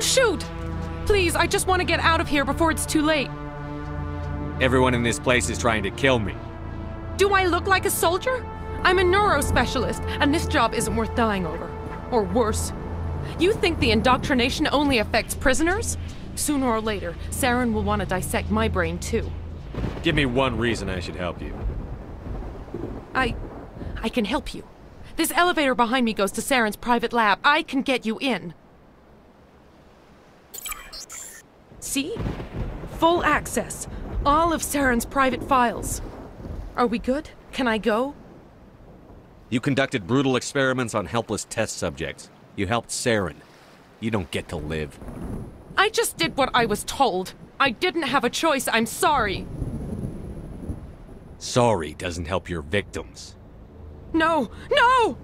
Don't shoot! Please, I just want to get out of here before it's too late. Everyone in this place is trying to kill me. Do I look like a soldier? I'm a neurospecialist, and this job isn't worth dying over. Or worse. You think the indoctrination only affects prisoners? Sooner or later, Saren will want to dissect my brain too. Give me one reason I should help you. I. I can help you. This elevator behind me goes to Saren's private lab. I can get you in. See? Full access. All of Saren's private files. Are we good? Can I go? You conducted brutal experiments on helpless test subjects. You helped Saren. You don't get to live. I just did what I was told. I didn't have a choice. I'm sorry. Sorry doesn't help your victims. No, no!